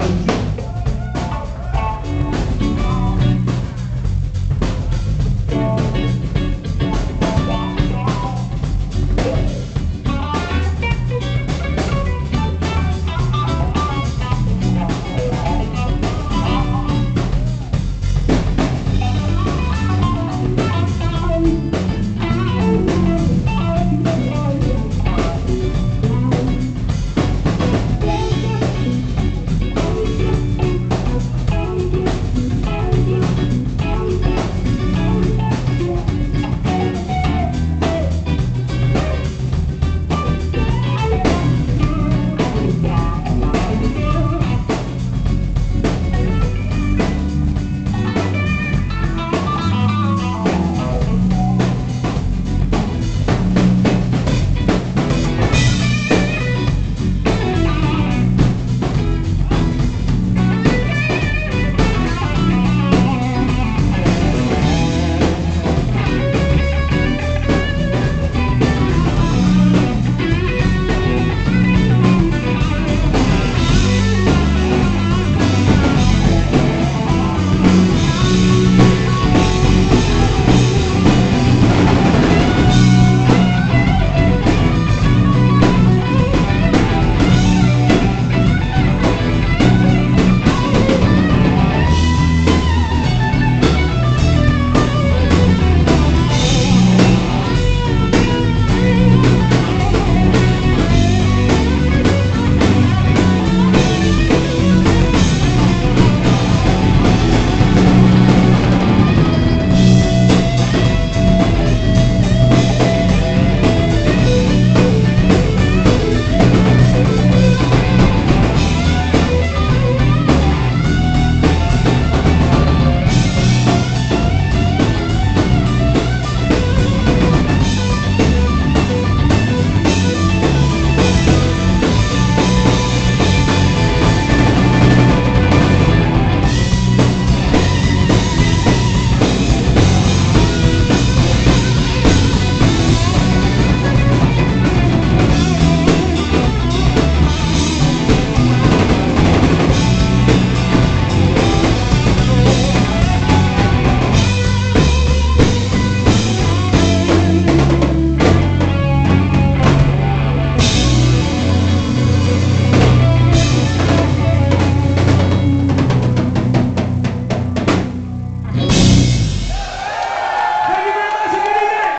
I'll do.